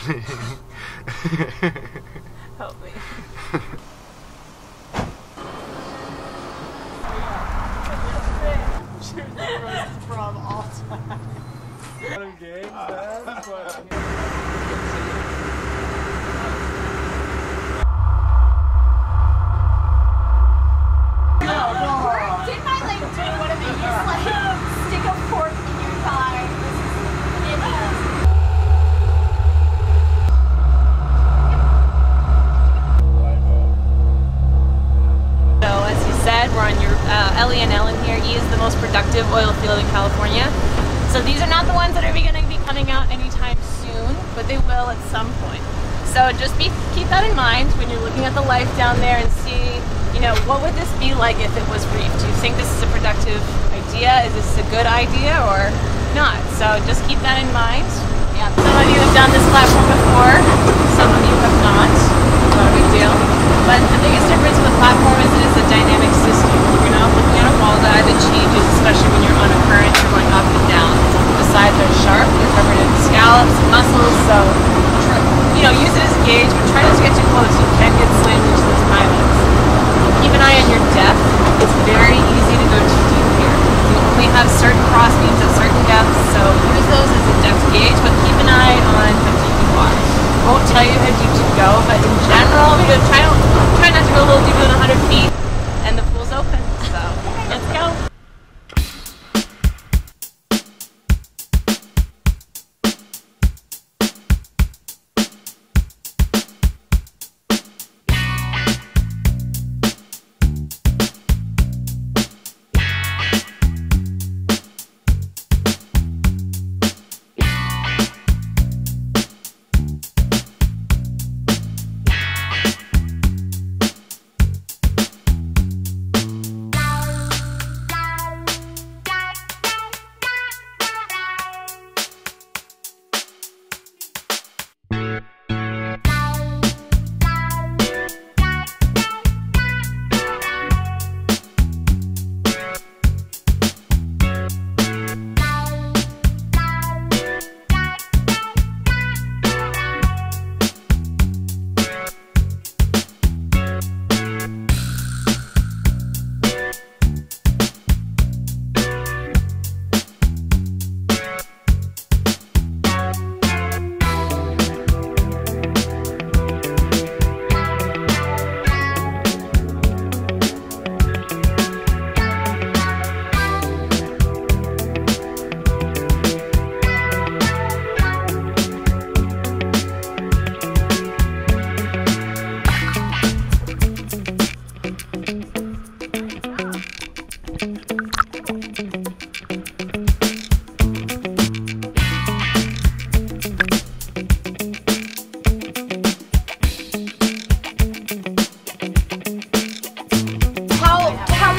happening? Help me. Yeah, she was from all time. Didn't uh, Elly and Ellen here. E is the most productive oil field in California. So these are not the ones that are going to be coming out anytime soon, but they will at some point. So just be keep that in mind when you're looking at the life down there and see, you know, what would this be like if it was reefed? Do you think this is a productive idea? Is this a good idea or not? So just keep that in mind. Yeah, some of you have done this platform before, some of you have not. Not a big deal. But the biggest difference with the platform is it is that I've been especially when you're on a current, you're going up and down. The sides are sharp, they're covered in scallops and mussels, so, try, you know, use it as a gauge, but try not to get too close. You can get slanted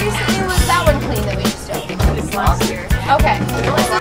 recently was that one clean that we just opened? This last year. Okay.